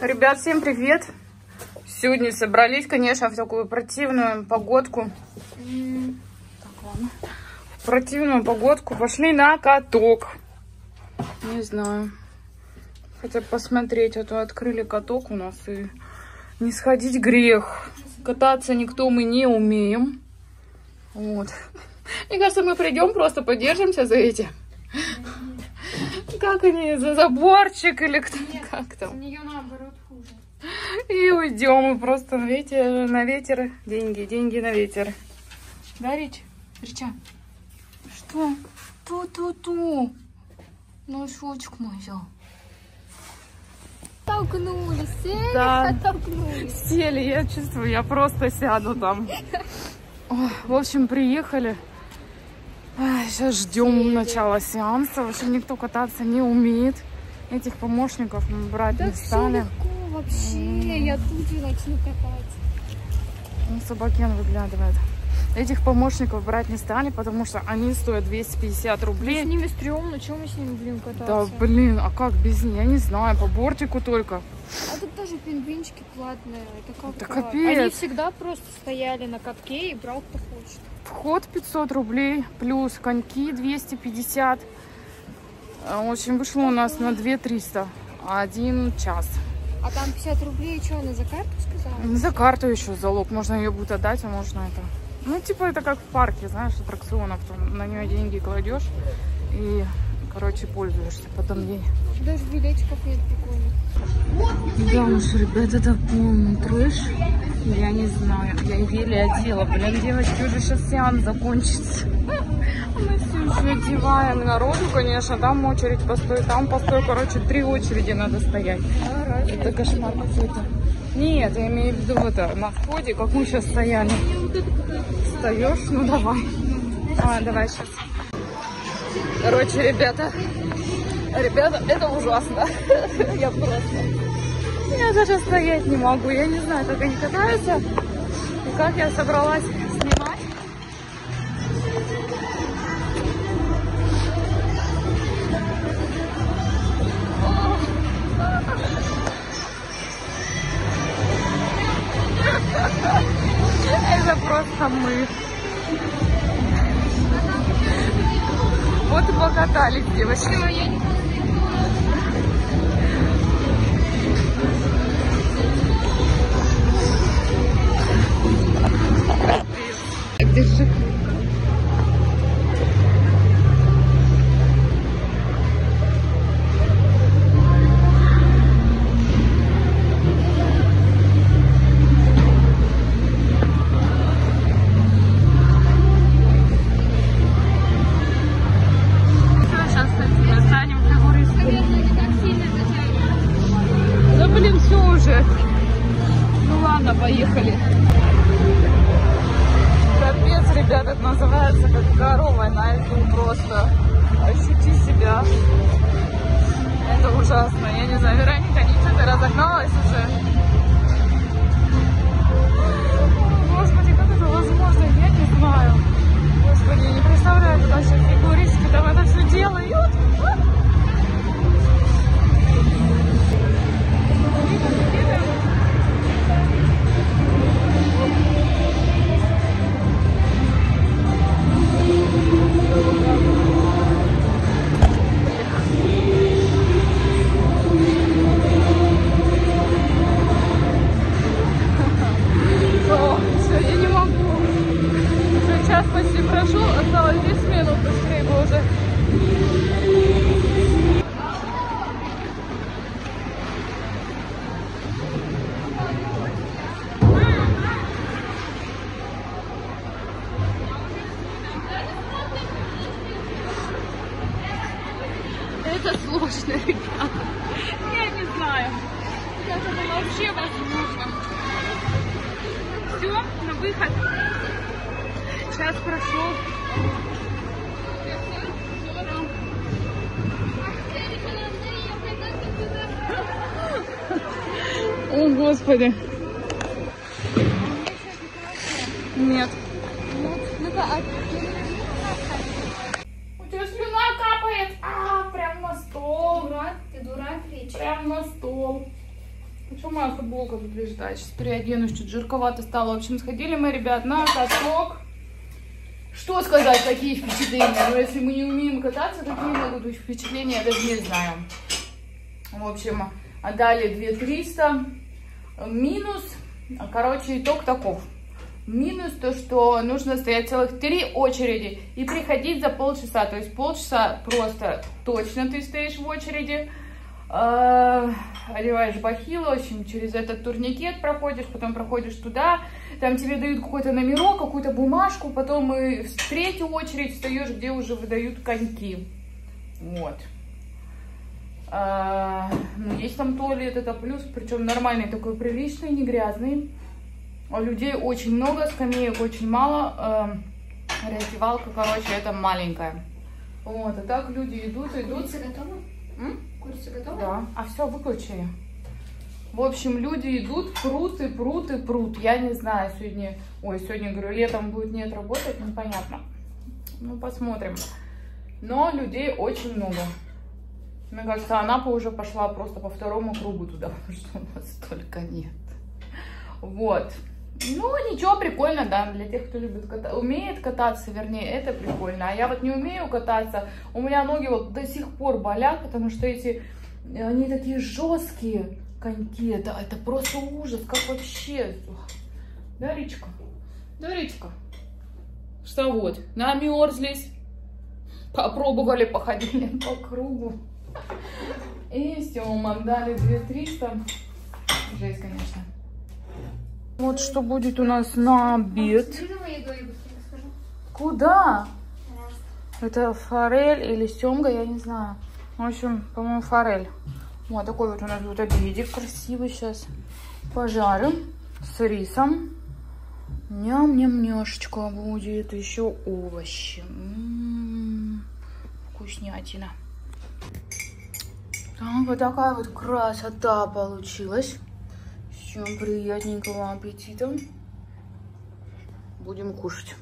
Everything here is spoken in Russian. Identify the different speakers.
Speaker 1: Ребят, всем привет! Сегодня собрались, конечно, в такую противную погодку. Так. В противную погодку пошли на каток. Не знаю. Хотя посмотреть, а то открыли каток у нас и не сходить грех. Кататься никто мы не умеем. Вот. Мне кажется, мы придем, просто подержимся за эти. Как они, за заборчик или кто как там?
Speaker 2: У нее наоборот хуже.
Speaker 1: И уйдем мы просто на ветер, на ветер. Деньги, деньги на ветер. Да, Рич? Рича? Что? Ту-ту-ту. Носочек мой взял.
Speaker 2: Толкнулись, сели,
Speaker 1: Да.
Speaker 2: оттолкнулись.
Speaker 1: Сели, я чувствую, я просто сяду там. Ой, в общем, приехали. Сейчас ждем начала сеанса. Вообще никто кататься не умеет. Этих помощников мы брать
Speaker 2: Да
Speaker 1: не стали.
Speaker 2: легко вообще. Я тут же начну кататься.
Speaker 1: Ну, собакен выглядывает. Этих помощников брать не стали, потому что они стоят 250
Speaker 2: С
Speaker 1: рублей.
Speaker 2: ними стрёмно, чем мы с ними будем
Speaker 1: Да,
Speaker 2: кататься?
Speaker 1: блин, а как без них? Я не знаю, по бортику только.
Speaker 2: А тут тоже пингвинчики платные. Это как
Speaker 1: Да капец.
Speaker 2: Они всегда просто стояли на катке и брал кто хочет.
Speaker 1: Вход 500 рублей, плюс коньки 250. А, В общем, вышло у нас на 2 300. Один час.
Speaker 2: А там 50 рублей, что, она за карту сказала?
Speaker 1: За карту еще залог. Можно ее будет отдать, а можно это. Ну, типа, это как в парке, знаешь, аттракционов. Там на нее деньги кладешь и, короче, пользуешься потом ей.
Speaker 2: Даже билетиков нет прикольных.
Speaker 1: Да уж, ребят, это полный трэш. Я не знаю, я еле одела. Блин, девочки, уже сейчас сеанс закончится. Мы все еще одеваем. Народу, конечно, там очередь постой, там постой. Короче, три очереди надо стоять. Это кошмар какой-то. Нет, я имею в виду это, на входе, как мы сейчас стояли. Встаешь? Ну давай. А, давай сейчас. Короче, ребята, ребята, это ужасно. Я просто... Я даже стоять не могу. Я не знаю, как они катаются. И как я собралась снимать. Это просто мы. Вот и покатались, девочки. Держи. Уже. Ну ладно, поехали. Капец, ребят, это называется как корова на льду просто. Ощути себя. Это ужасно. Я не знаю, Вероника, ничего, ты разогналась уже? Господи, как это возможно? Я не знаю. Господи, я не представляю, как вообще фигуристки там это все делают. Уже. Это сложно, ребята. Я не знаю, это вообще возможно. Все, на выход. Час прошел. О, Господи. Нет. У тебя слюна капает. А, прям на стол.
Speaker 2: дурак, ты дурак, Рич.
Speaker 1: Прям на стол. Почему моя футболка повреждает? Сейчас переоденусь, чуть жарковато стало. В общем, сходили мы, ребят, на каток. Что сказать, какие впечатления? Ну, если мы не умеем кататься, какие могут быть впечатления, я даже не знаю. В общем, отдали 2300. Минус, короче, итог таков. Минус то, что нужно стоять целых три очереди и приходить за полчаса. То есть полчаса просто точно ты стоишь в очереди. Э, одеваешь бахилы, общем, через этот турникет проходишь, потом проходишь туда, там тебе дают какой-то номерок, какую-то бумажку, потом и в третью очередь встаешь, где уже выдают коньки. Вот. А, ну, есть там туалет, это плюс, причем нормальный такой, приличный, не грязный. А людей очень много, скамеек очень мало. А, раздевалка, короче, это маленькая. Вот, а так люди идут, идут.
Speaker 2: Курица готова?
Speaker 1: М?
Speaker 2: Курица готова?
Speaker 1: Да. А все, выключили. В общем, люди идут, прут и прут и прут. Я не знаю, сегодня... Ой, сегодня, говорю, летом будет нет работать, непонятно. Ну, посмотрим. Но людей очень много. Мне кажется, Анапа уже пошла просто по второму кругу туда, потому что у нас столько нет. Вот. Ну, ничего, прикольно, да, для тех, кто любит ката... умеет кататься, вернее, это прикольно. А я вот не умею кататься, у меня ноги вот до сих пор болят, потому что эти, они такие жесткие коньки, это, это просто ужас, как вообще. Да, Ричка? Да, Ричка? Что вот, намерзлись, попробовали, походили по кругу. Все, мы отдали 2300. Жесть, конечно. Вот что будет у нас на обед. Куда? Это форель или семга, я не знаю. В общем, по-моему, форель. Вот такой вот у нас тут обедик красивый сейчас. Пожарим с рисом. Ням-ням-няшечка будет. Еще овощи. М -м -м, вкуснятина. Так, вот такая вот красота получилась. Всем приятненького аппетита. Будем кушать.